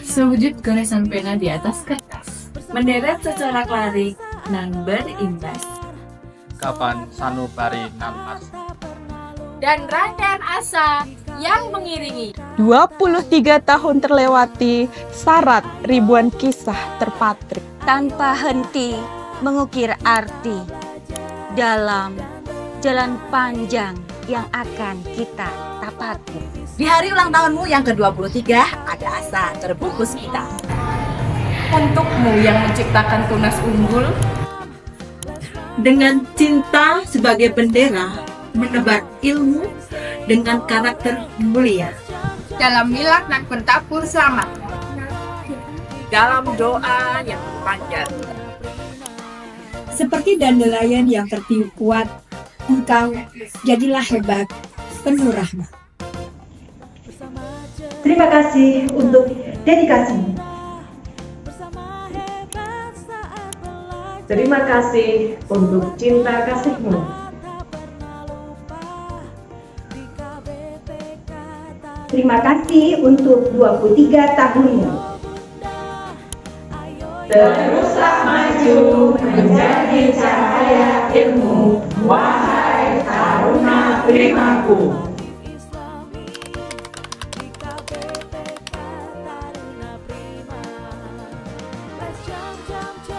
Sewujud goresan pena di atas kertas, menderet secara klarik nan berimbas. Kapan sanubari nan mas dan rangkaian asa yang mengiringi. 23 tahun terlewati, syarat ribuan kisah terpatri. Tanpa henti mengukir arti dalam jalan panjang yang akan kita tapati. Di hari ulang tahunmu yang ke-23, ada asa terbungkus kita. Untukmu yang menciptakan tunas unggul, dengan cinta sebagai bendera, menebar ilmu dengan karakter mulia. Dalam milak dan pentapur selamat. Dalam doa yang panjang. Seperti dandelion yang tertiup kuat, engkau jadilah hebat, penuh rahmat. Terima kasih untuk dedikasimu. Terima kasih untuk cinta kasihmu. Terima kasih untuk 23 tahunmu. Teruslah maju menjadi cahaya ilmu, tabernáculo. Jump, jump, jump.